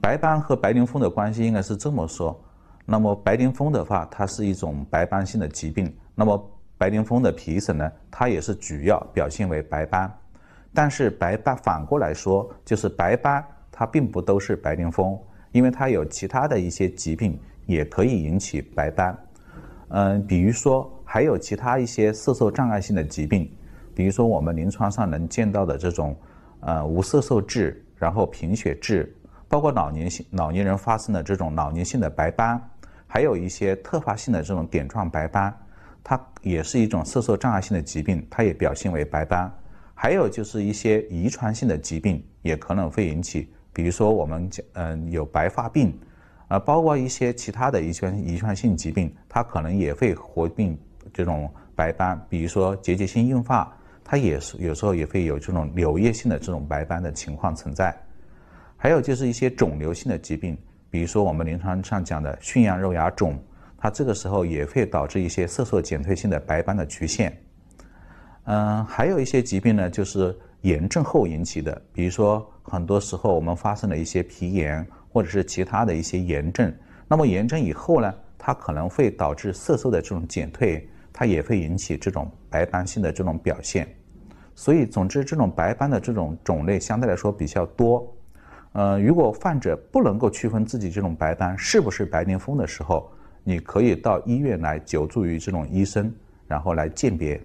白斑和白癜风的关系应该是这么说。那么白癜风的话，它是一种白斑性的疾病。那么白癜风的皮疹呢，它也是主要表现为白斑。但是白斑反过来说，就是白斑它并不都是白癜风，因为它有其他的一些疾病也可以引起白斑。嗯，比如说还有其他一些色素障碍性的疾病，比如说我们临床上能见到的这种呃无色素痣，然后贫血痣，包括老年性老年人发生的这种老年性的白斑。还有一些特发性的这种点状白斑，它也是一种色素障碍性的疾病，它也表现为白斑。还有就是一些遗传性的疾病也可能会引起，比如说我们讲嗯有白发病，啊包括一些其他的遗传遗传性疾病，它可能也会合并这种白斑，比如说结节性硬化，它也是有时候也会有这种瘤叶性的这种白斑的情况存在。还有就是一些肿瘤性的疾病。比如说我们临床上讲的驯养肉芽肿，它这个时候也会导致一些色素减退性的白斑的出现。嗯，还有一些疾病呢，就是炎症后引起的，比如说很多时候我们发生了一些皮炎或者是其他的一些炎症，那么炎症以后呢，它可能会导致色素的这种减退，它也会引起这种白斑性的这种表现。所以，总之这种白斑的这种种类相对来说比较多。呃，如果患者不能够区分自己这种白斑是不是白癜风的时候，你可以到医院来求助于这种医生，然后来鉴别